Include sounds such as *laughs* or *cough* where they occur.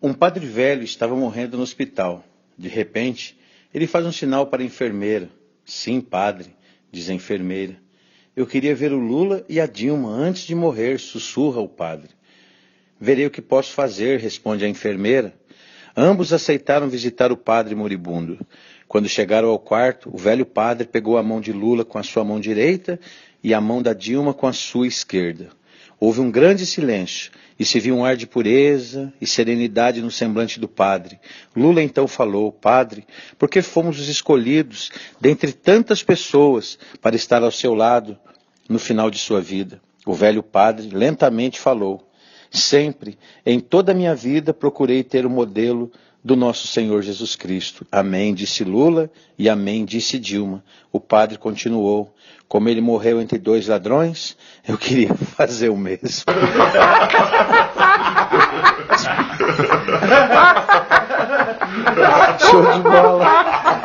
Um padre velho estava morrendo no hospital. De repente, ele faz um sinal para a enfermeira. Sim, padre, diz a enfermeira. Eu queria ver o Lula e a Dilma antes de morrer, sussurra o padre. Verei o que posso fazer, responde a enfermeira. Ambos aceitaram visitar o padre moribundo. Quando chegaram ao quarto, o velho padre pegou a mão de Lula com a sua mão direita e a mão da Dilma com a sua esquerda. Houve um grande silêncio e se viu um ar de pureza e serenidade no semblante do padre. Lula então falou: Padre, porque fomos os escolhidos dentre tantas pessoas para estar ao seu lado no final de sua vida? O velho padre lentamente falou: Sempre, em toda a minha vida, procurei ter o modelo do nosso Senhor Jesus Cristo. Amém, disse Lula, e amém, disse Dilma. O padre continuou. Como ele morreu entre dois ladrões, eu queria *laughs* fazer o mesmo. Show de bola.